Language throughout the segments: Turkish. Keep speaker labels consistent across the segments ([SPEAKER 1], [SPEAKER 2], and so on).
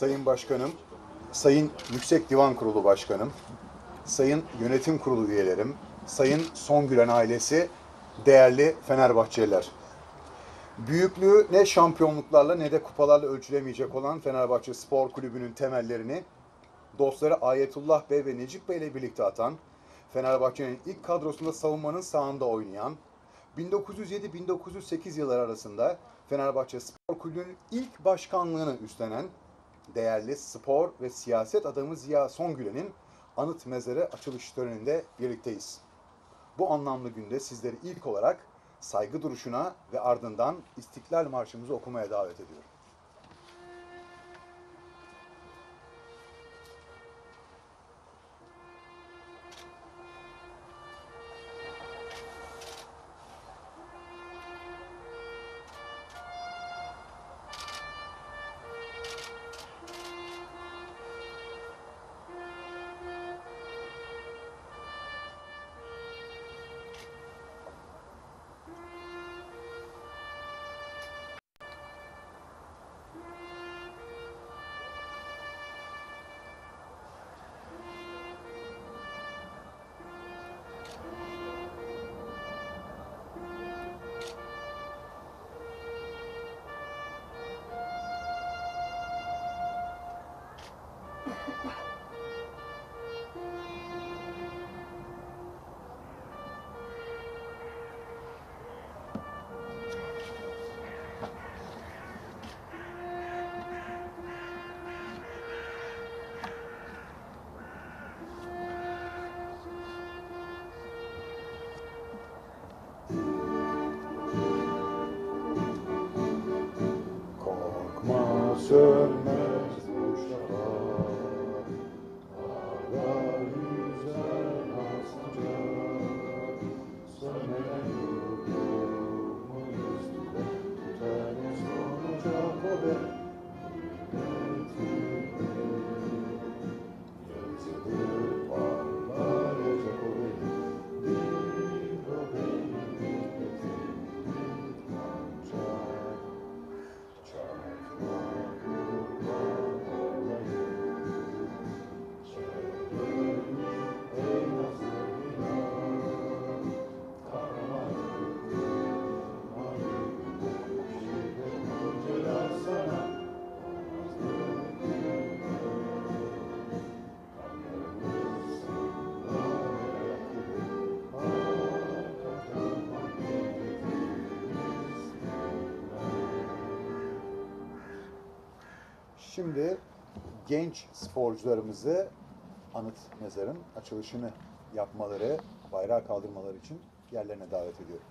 [SPEAKER 1] Sayın Başkanım, Sayın Yüksek Divan Kurulu Başkanım, Sayın Yönetim Kurulu üyelerim, Sayın Songülen ailesi, değerli Fenerbahçeliler. Büyüklüğü ne şampiyonluklarla ne de kupalarla ölçülemeyecek olan Fenerbahçe Spor Kulübü'nün temellerini dostları Ayetullah Bey ve Necip Bey ile birlikte atan, Fenerbahçe'nin ilk kadrosunda savunmanın sağında oynayan, 1907-1908 yılları arasında Fenerbahçe Spor Kulübü'nün ilk başkanlığını üstlenen değerli spor ve siyaset adamı Ziya Songülen'in anıt mezarı açılış töreninde birlikteyiz. Bu anlamlı günde sizleri ilk olarak saygı duruşuna ve ardından İstiklal Marşımızı okumaya davet ediyorum. Şimdi genç sporcularımızı anıt mezarın açılışını yapmaları, bayrağı kaldırmaları için yerlerine davet ediyorum.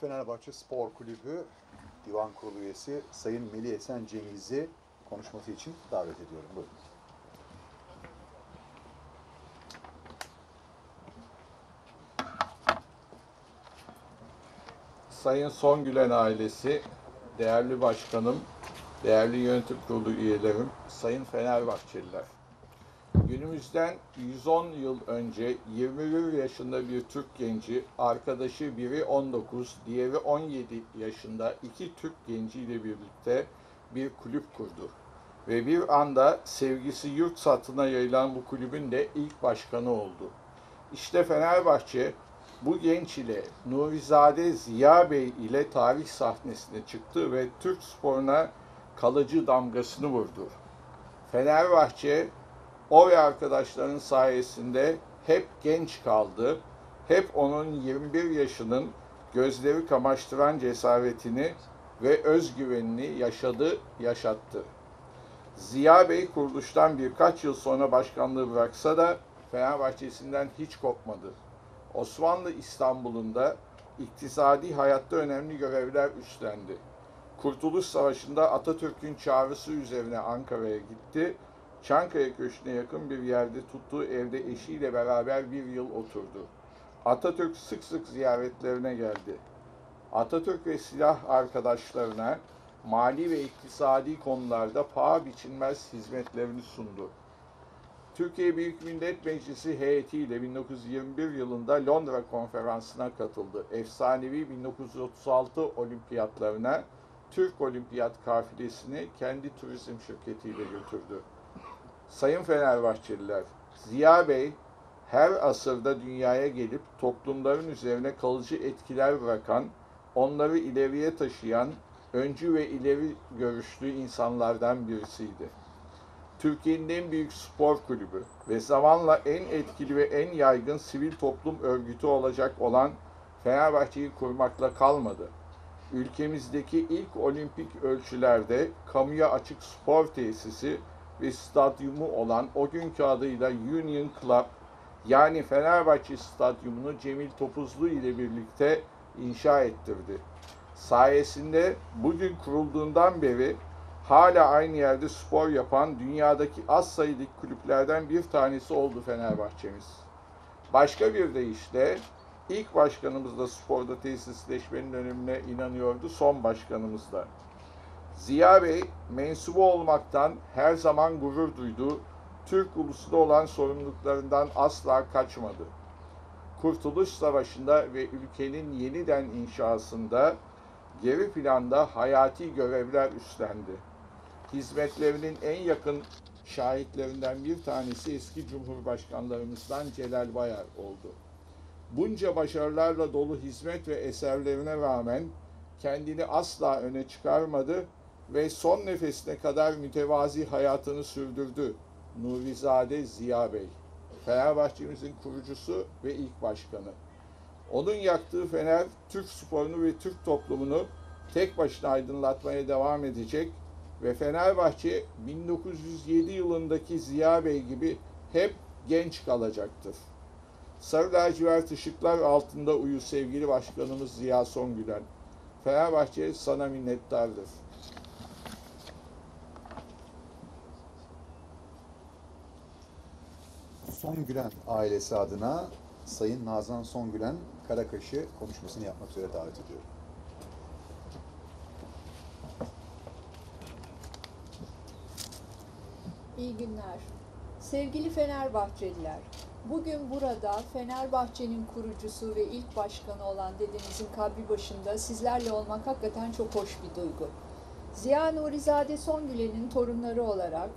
[SPEAKER 1] Fenerbahçe Spor Kulübü Divan Kurulu üyesi Sayın Melih Esen Cengiz'i konuşması için davet ediyorum. Buyurun.
[SPEAKER 2] Sayın Songülen ailesi, değerli başkanım, değerli yönetim kurulu üyelerim, sayın Fenerbahçeliler. Günümüzden 110 yıl önce 21 yaşında bir Türk genci, arkadaşı biri 19, diğeri 17 yaşında iki Türk genciyle birlikte bir kulüp kurdu. Ve bir anda sevgisi yurt satına yayılan bu kulübün de ilk başkanı oldu. İşte Fenerbahçe bu genç ile Nurizade Ziya Bey ile tarih sahnesine çıktı ve Türk sporuna kalıcı damgasını vurdu. Fenerbahçe o ve arkadaşların sayesinde hep genç kaldı. Hep onun 21 yaşının gözleri kamaştıran cesaretini ve özgüvenini yaşadı, yaşattı. Ziya Bey kuruluştan birkaç yıl sonra başkanlığı bıraksa da Fenerbahçesi'nden hiç kopmadı. Osmanlı İstanbul'unda iktisadi hayatta önemli görevler üstlendi. Kurtuluş Savaşı'nda Atatürk'ün çağrısı üzerine Ankara'ya gitti. Çankaya Köşkü'ne yakın bir yerde tuttuğu evde eşiyle beraber bir yıl oturdu. Atatürk sık sık ziyaretlerine geldi. Atatürk ve silah arkadaşlarına mali ve iktisadi konularda paha biçilmez hizmetlerini sundu. Türkiye Büyük Millet Meclisi heyetiyle 1921 yılında Londra konferansına katıldı. Efsanevi 1936 olimpiyatlarına Türk Olimpiyat kafilesini kendi turizm şirketiyle götürdü. Sayın Fenerbahçeliler, Ziya Bey her asırda dünyaya gelip toplumların üzerine kalıcı etkiler bırakan, onları ileriye taşıyan, öncü ve ileri görüşlü insanlardan birisiydi. Türkiye'nin en büyük spor kulübü ve zamanla en etkili ve en yaygın sivil toplum örgütü olacak olan Fenerbahçe'yi kurmakla kalmadı. Ülkemizdeki ilk olimpik ölçülerde kamuya açık spor tesisi ve stadyumu olan o günkü adıyla Union Club yani Fenerbahçe Stadyumunu Cemil Topuzlu ile birlikte inşa ettirdi. Sayesinde bugün kurulduğundan beri hala aynı yerde spor yapan dünyadaki az sayıdaki kulüplerden bir tanesi oldu Fenerbahçemiz. Başka bir deyişle ilk başkanımız da sporda tesisleşmenin önemine inanıyordu, son başkanımız da. Ziya Bey mensubu olmaktan her zaman gurur duydu, Türk ulusuna olan sorumluluklarından asla kaçmadı. Kurtuluş Savaşı'nda ve ülkenin yeniden inşasında geri planda hayati görevler üstlendi hizmetlerinin en yakın şahitlerinden bir tanesi eski Cumhurbaşkanlarımızdan Celal Bayar oldu. Bunca başarılarla dolu hizmet ve eserlerine rağmen kendini asla öne çıkarmadı ve son nefesine kadar mütevazi hayatını sürdürdü. Nurizade Ziya Bey, Fenerbahçe'mizin kurucusu ve ilk başkanı. Onun yaktığı fener Türk sporunu ve Türk toplumunu tek başına aydınlatmaya devam edecek ve Fenerbahçe 1907 yılındaki Ziya Bey gibi hep genç kalacaktır. Sarı lacivert ışıklar altında uyu sevgili başkanımız Ziya Songülen. Fenerbahçe sana minnettardır.
[SPEAKER 1] Songülen ailesi adına Sayın Nazan Songülen Karakaş'ı konuşmasını yapmak üzere davet ediyorum.
[SPEAKER 3] İyi günler. Sevgili Fenerbahçeliler, bugün burada Fenerbahçe'nin kurucusu ve ilk başkanı olan dedenizin kabri başında sizlerle olmak hakikaten çok hoş bir duygu. Ziya Nurizade Songülen'in torunları olarak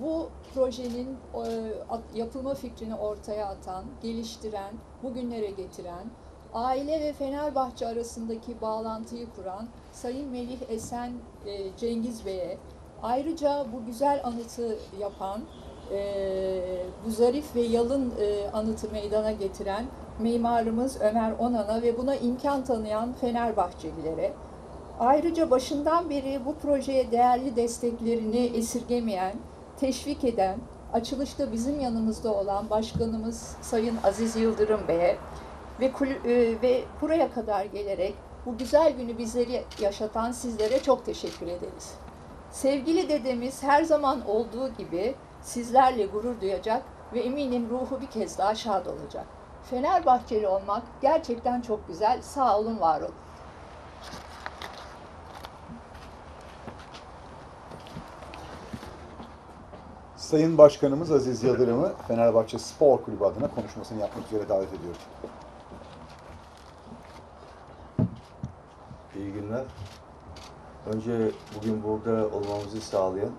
[SPEAKER 3] bu projenin e, yapılma fikrini ortaya atan, geliştiren, bugünlere getiren, aile ve Fenerbahçe arasındaki bağlantıyı kuran Sayın Melih Esen e, Cengiz Bey'e, ayrıca bu güzel anıtı yapan, e, bu zarif ve yalın anıtı meydana getiren mimarımız Ömer Onan'a ve buna imkan tanıyan Fenerbahçelilere, Ayrıca başından beri bu projeye değerli desteklerini esirgemeyen, teşvik eden, açılışta bizim yanımızda olan başkanımız Sayın Aziz Yıldırım Bey'e ve, e, ve buraya kadar gelerek bu güzel günü bizleri yaşatan sizlere çok teşekkür ederiz. Sevgili dedemiz her zaman olduğu gibi sizlerle gurur duyacak ve eminim ruhu bir kez daha şad olacak. Fenerbahçeli olmak gerçekten çok güzel. Sağ olun, var olun.
[SPEAKER 1] Sayın Başkanımız Aziz Yıldırım'ı Fenerbahçe Spor Kulübü adına konuşmasını yapmak üzere davet ediyorum.
[SPEAKER 4] İyi günler. Önce bugün burada olmamızı sağlayan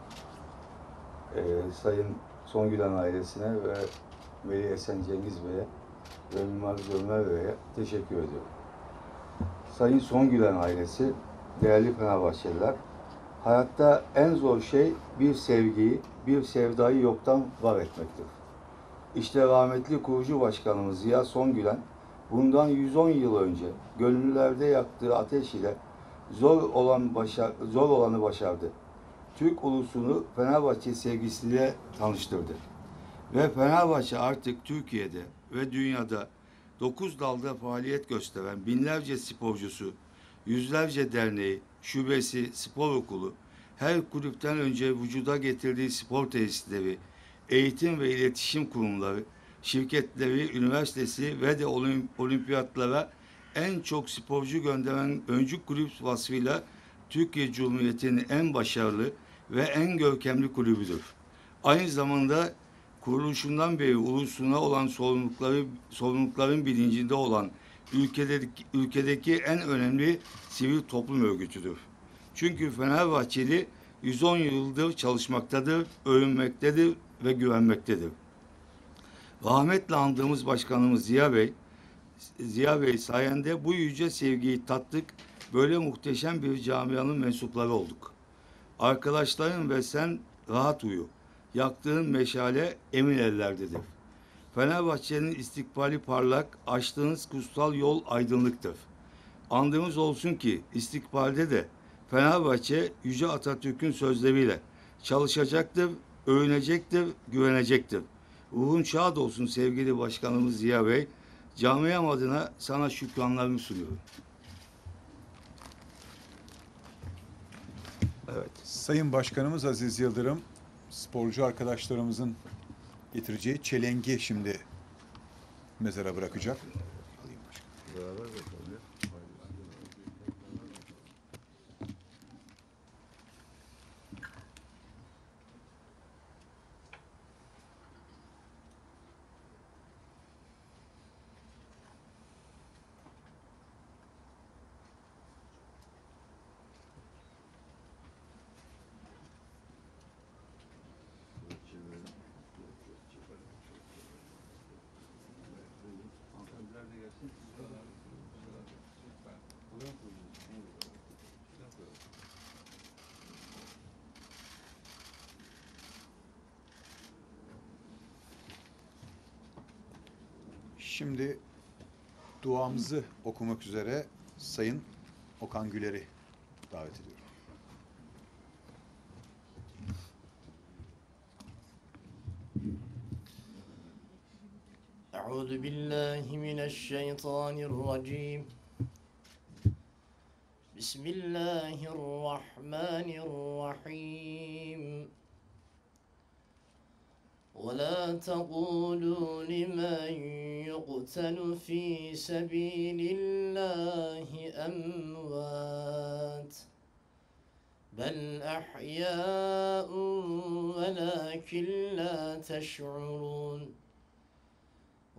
[SPEAKER 4] eee Sayın Songülen ailesine ve Melih Esen Cengiz Bey'e ve Mimar Ömer Bey'e teşekkür ediyorum. Sayın Songülen ailesi, değerli Fenerbahçeliler, hayatta en zor şey bir sevgiyi, bir sevdayı yoktan var etmektir. İşte rahmetli kurucu başkanımız Ziya Songülen bundan 110 yıl önce gönüllülerde yaktığı ateş ile zor olan başar, zor olanı başardı. Türk ulusunu Fenerbahçe sevgisiyle tanıştırdı. Ve Fenerbahçe artık Türkiye'de ve dünyada 9 dalda faaliyet gösteren binlerce sporcusu, yüzlerce derneği, şubesi, spor okulu, her kulüpten önce vücuda getirdiği spor tesisleri, eğitim ve iletişim kurumları, şirketleri, üniversitesi ve de olim- olimpiyatlara en çok sporcu gönderen öncü kulüp vasfıyla Türkiye Cumhuriyeti'nin en başarılı ve en görkemli kulübüdür. Aynı zamanda kuruluşundan beri ulusuna olan sorumlulukları sorumlulukların bilincinde olan ülkedeki, ülkedeki en önemli sivil toplum örgütüdür. Çünkü Fenerbahçeli 110 yıldır çalışmaktadır, övünmektedir ve güvenmektedir. Rahmetle andığımız başkanımız Ziya Bey, Ziya Bey sayende bu yüce sevgiyi tattık, böyle muhteşem bir camianın mensupları olduk. Arkadaşların ve sen rahat uyu. Yaktığın meşale emin ellerdedir. Fenerbahçe'nin istikbali parlak, açtığınız kutsal yol aydınlıktır. Andığımız olsun ki istikbalde de Fenerbahçe Yüce Atatürk'ün sözleriyle çalışacaktır, övünecektir, güvenecektir. Ruhun şad olsun sevgili başkanımız Ziya Bey. Camiam adına sana şükranlarımı sunuyorum. Evet.
[SPEAKER 1] Sayın Başkanımız Aziz Yıldırım, sporcu arkadaşlarımızın getireceği çelengi şimdi mezara bırakacak. Şimdi duamızı okumak üzere Sayın Okan Güler'i davet ediyorum.
[SPEAKER 5] أعوذ بالله من الشيطان الرجيم بسم الله الرحمن الرحيم ولا تقولوا لمن يقتل في سبيل الله أموات بل أحياء ولكن لا تشعرون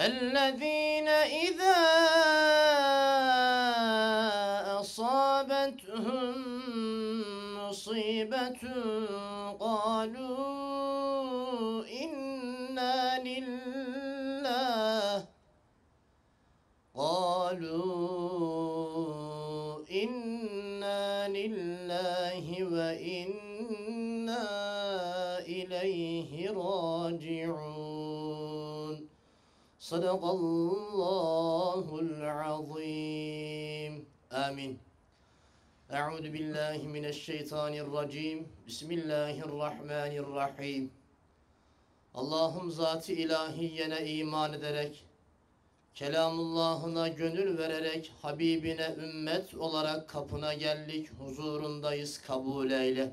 [SPEAKER 5] الذين إذا أصابتهم مصيبة قالوا إنا لله. قالوا Sadakallahul azim. Amin. Euzu billahi mineşşeytanirracim. Bismillahirrahmanirrahim. Allah'ım zatı ilahiyene iman ederek Kelamullah'ına gönül vererek Habibine ümmet olarak kapına geldik. Huzurundayız kabul eyle.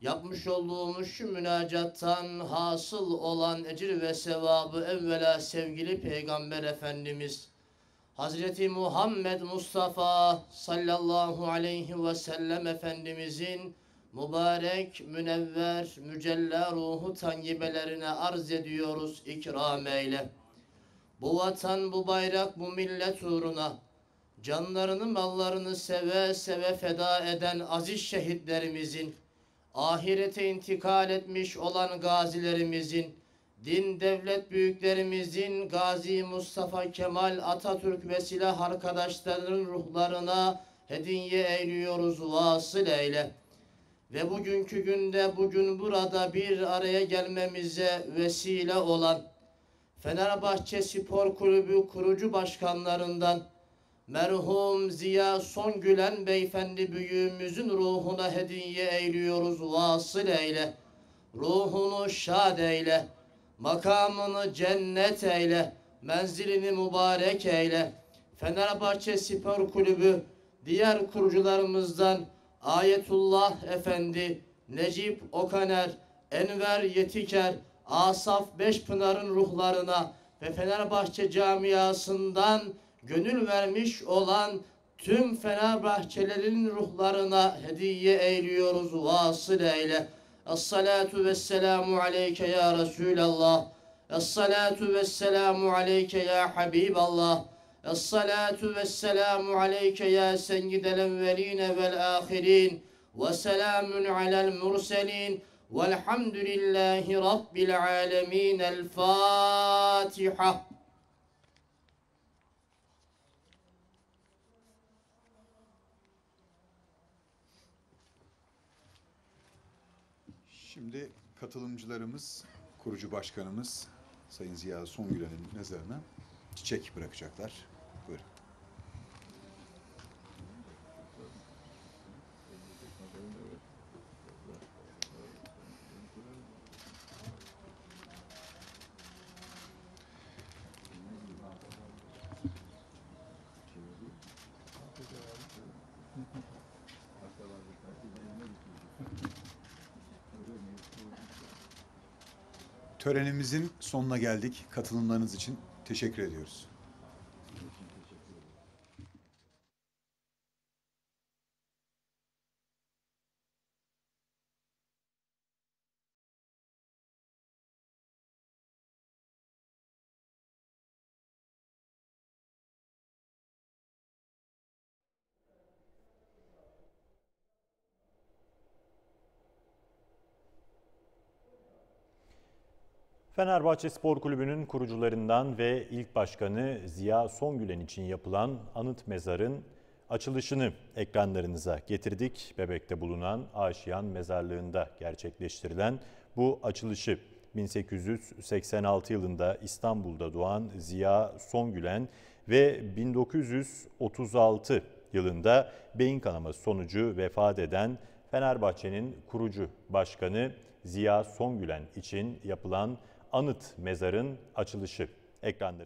[SPEAKER 5] Yapmış olduğumuz şu münacattan hasıl olan ecir ve sevabı evvela sevgili Peygamber Efendimiz Hazreti Muhammed Mustafa sallallahu aleyhi ve sellem Efendimizin mübarek, münevver, mücella ruhu tangibelerine arz ediyoruz ikram eyle. Bu vatan, bu bayrak, bu millet uğruna canlarını, mallarını seve seve feda eden aziz şehitlerimizin ahirete intikal etmiş olan gazilerimizin, din devlet büyüklerimizin Gazi Mustafa Kemal Atatürk ve silah arkadaşlarının ruhlarına hediye eyliyoruz vasıl eyle. Ve bugünkü günde bugün burada bir araya gelmemize vesile olan Fenerbahçe Spor Kulübü kurucu başkanlarından merhum Ziya Songülen beyefendi büyüğümüzün ruhuna hediye eyliyoruz vasıl eyle. Ruhunu şad eyle. Makamını cennet eyle. Menzilini mübarek eyle. Fenerbahçe Spor Kulübü diğer kurucularımızdan Ayetullah Efendi, Necip Okaner, Enver Yetiker, Asaf Beşpınar'ın ruhlarına ve Fenerbahçe camiasından gönül vermiş olan tüm Fenerbahçelerin ruhlarına hediye eyliyoruz vasıl eyle. Es-salatu vesselamu aleyke ya Resulallah. Es-salatu vesselamu aleyke ya Habiballah. Es-salatu vesselamu aleyke ya seyyidel evveline vel ahirin. Ve selamun alel murselin. Velhamdülillahi Rabbil alemin. El
[SPEAKER 1] Şimdi katılımcılarımız, kurucu başkanımız Sayın Ziya Songülen'in mezarına çiçek bırakacaklar. Buyurun. Törenimizin sonuna geldik. Katılımlarınız için teşekkür ediyoruz.
[SPEAKER 6] Fenerbahçe Spor Kulübü'nün kurucularından ve ilk başkanı Ziya Songülen için yapılan anıt mezarın açılışını ekranlarınıza getirdik. Bebek'te bulunan Aşiyan Mezarlığı'nda gerçekleştirilen bu açılışı 1886 yılında İstanbul'da doğan Ziya Songülen ve 1936 yılında beyin kanaması sonucu vefat eden Fenerbahçe'nin kurucu başkanı Ziya Songülen için yapılan anıt mezarın açılışı ekranları.